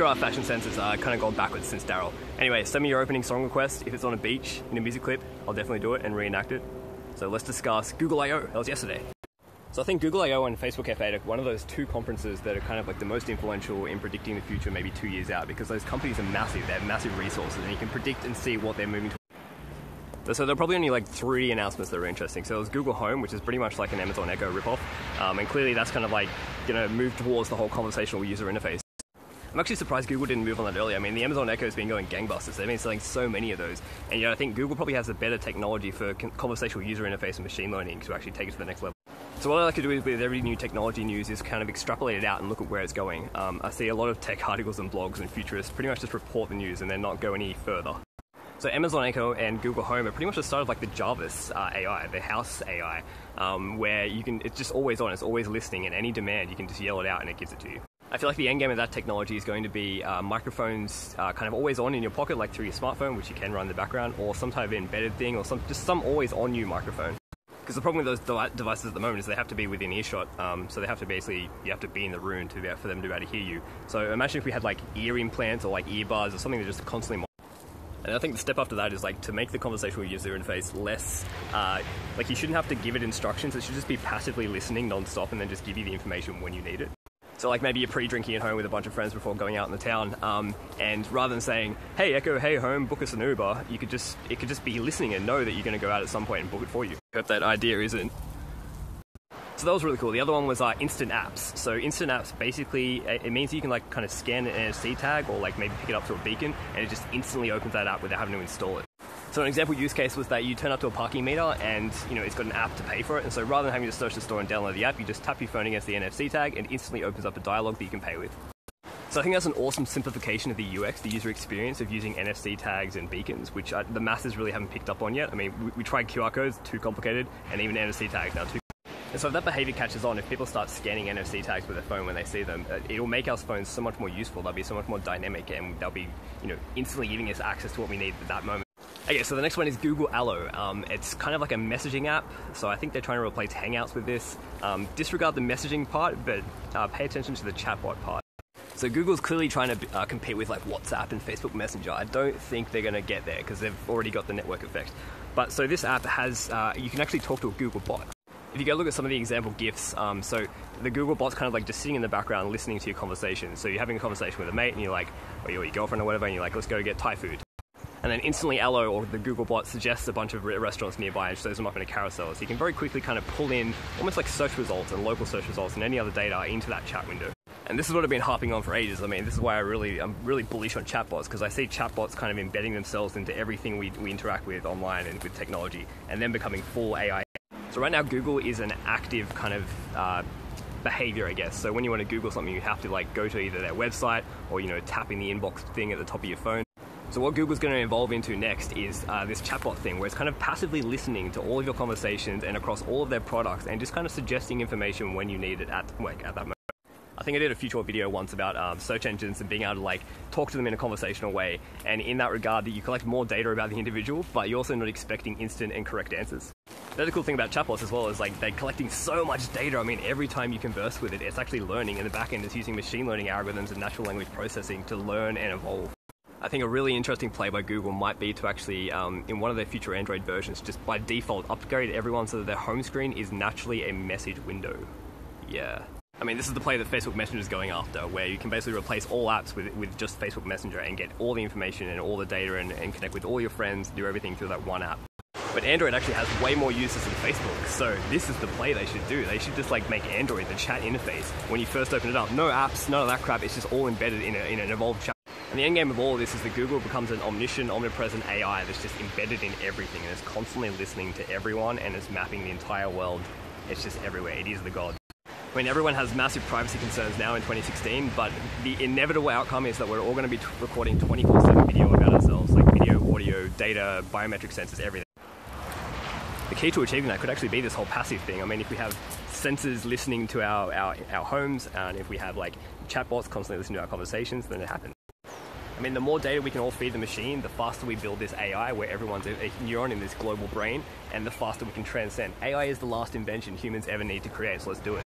sure our fashion senses uh, kind of gone backwards since Daryl. Anyway, send me your opening song request. If it's on a beach in a music clip, I'll definitely do it and reenact it. So let's discuss Google I/O. That was yesterday. So I think Google I/O and Facebook F8 are one of those two conferences that are kind of like the most influential in predicting the future, maybe two years out, because those companies are massive. They have massive resources, and you can predict and see what they're moving to. So there are probably only like three announcements that are interesting. So it was Google Home, which is pretty much like an Amazon Echo ripoff, um, and clearly that's kind of like you know move towards the whole conversational user interface. I'm actually surprised Google didn't move on that earlier. I mean, the Amazon Echo has been going gangbusters. They've been selling so many of those, and yet I think Google probably has a better technology for conversational user interface and machine learning to actually take it to the next level. So what I like to do is with every new technology news is kind of extrapolate it out and look at where it's going. Um, I see a lot of tech articles and blogs and futurists pretty much just report the news and then not go any further. So Amazon Echo and Google Home are pretty much the start of like the Jarvis uh, AI, the house AI, um, where you can it's just always on, it's always listening, and any demand you can just yell it out and it gives it to you. I feel like the end game of that technology is going to be uh, microphones uh, kind of always on in your pocket, like through your smartphone, which you can run in the background, or some type of embedded thing, or some just some always on you microphone. Because the problem with those de- devices at the moment is they have to be within earshot, um, so they have to basically you have to be in the room to be for them to be able to hear you. So imagine if we had like ear implants or like earbuds or something that just constantly. And I think the step after that is like to make the conversational user interface less uh, like you shouldn't have to give it instructions. It should just be passively listening non-stop and then just give you the information when you need it. So like maybe you're pre-drinking at home with a bunch of friends before going out in the town, um, and rather than saying, "Hey Echo, hey home, book us an Uber," you could just it could just be listening and know that you're going to go out at some point and book it for you. Hope that idea isn't. So that was really cool. The other one was uh, instant apps. So instant apps basically it means you can like kind of scan an NFC tag or like maybe pick it up through a beacon, and it just instantly opens that app without having to install it. So an example use case was that you turn up to a parking meter and you know it's got an app to pay for it, and so rather than having to search the store and download the app, you just tap your phone against the NFC tag and instantly opens up a dialog that you can pay with. So I think that's an awesome simplification of the UX, the user experience of using NFC tags and beacons, which I, the masses really haven't picked up on yet. I mean, we, we tried QR codes, too complicated, and even NFC tags now too. And so if that behavior catches on, if people start scanning NFC tags with their phone when they see them, uh, it'll make our phones so much more useful. They'll be so much more dynamic, and they'll be, you know, instantly giving us access to what we need at that moment. Okay, so the next one is Google Allo. Um, it's kind of like a messaging app, so I think they're trying to replace Hangouts with this. Um, disregard the messaging part, but uh, pay attention to the chatbot part. So Google's clearly trying to uh, compete with like WhatsApp and Facebook Messenger. I don't think they're going to get there because they've already got the network effect. But so this app has, uh, you can actually talk to a Google bot. If you go look at some of the example GIFs, um, so the Google bot's kind of like just sitting in the background listening to your conversation. So you're having a conversation with a mate and you're like, or your girlfriend or whatever, and you're like, let's go get Thai food and then instantly Allo or the Google bot suggests a bunch of restaurants nearby and shows them up in a carousel. So you can very quickly kind of pull in almost like search results and local search results and any other data into that chat window. And this is what I've been harping on for ages. I mean, this is why I really, I'm really bullish on chatbots because I see chatbots kind of embedding themselves into everything we, we interact with online and with technology, and then becoming full AI. So right now, Google is an active kind of uh, behavior, I guess. So when you want to Google something, you have to like go to either their website or you know tapping the inbox thing at the top of your phone. So what Google's going to evolve into next is uh, this chatbot thing, where it's kind of passively listening to all of your conversations and across all of their products, and just kind of suggesting information when you need it at like at that moment. I think I did a future video once about um, search engines and being able to like talk to them in a conversational way, and in that regard, that you collect more data about the individual, but you're also not expecting instant and correct answers. The other cool thing about chatbots as well is like they're collecting so much data. I mean, every time you converse with it, it's actually learning, and the backend is using machine learning algorithms and natural language processing to learn and evolve. I think a really interesting play by Google might be to actually, um, in one of their future Android versions, just by default upgrade everyone so that their home screen is naturally a message window. Yeah. I mean, this is the play that Facebook Messenger is going after, where you can basically replace all apps with, with just Facebook Messenger and get all the information and all the data and, and connect with all your friends, do everything through that one app. But Android actually has way more users than Facebook, so this is the play they should do. They should just like make Android the chat interface when you first open it up. No apps, none of that crap. It's just all embedded in, a, in an evolved chat. And the end game of all of this is that Google becomes an omniscient, omnipresent AI that's just embedded in everything and is constantly listening to everyone and is mapping the entire world. It's just everywhere. It is the god. I mean, everyone has massive privacy concerns now in 2016, but the inevitable outcome is that we're all going to be recording 24 7 video about ourselves, like video, audio, data, biometric sensors, everything. The key to achieving that could actually be this whole passive thing. I mean, if we have sensors listening to our, our, our homes, and if we have like chatbots constantly listening to our conversations, then it happens. I mean, the more data we can all feed the machine, the faster we build this AI where everyone's a, neuron in this global brain, and the faster we can transcend. AI is the last invention humans ever need to create, so let's do it.